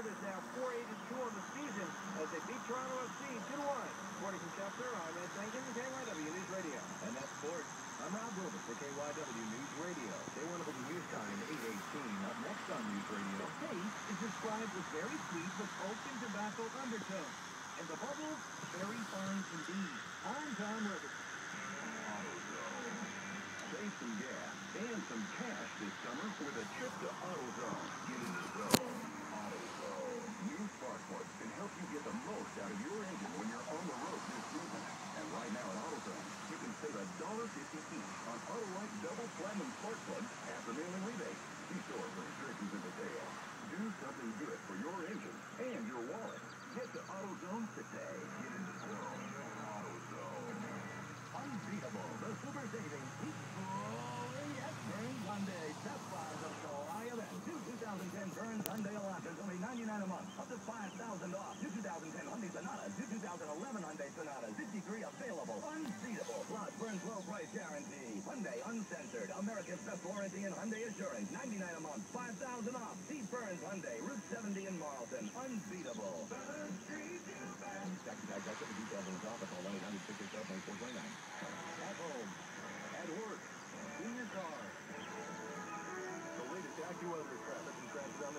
Record is now 482 on the season as they beat Toronto FC 2-1. Reporting from Chester, I'm Ed Jenkins, KYW News Radio. And that's sports. I'm Rob Rubin for KYW News Radio. They K1 News Time, 818. Up next on News Radio. The taste is described as very sweet with oak and tobacco undertones. And the bubbles, very fine indeed. I'm Tom Rivers. Save some gas and some cash this summer with a trip to AutoZone. $1.50 each on Auto Life Double Platinum Spark Plugs, after the mailing rebate. See store for insurance. 12 price guarantee. Hyundai uncensored. America's best warranty and Hyundai assurance. 99 a month, 5,000 off. Steve Burns Hyundai, Route 70 in Marlton. Unbeatable. At home. At work. In your car. The latest AccuWeather traffic and traffic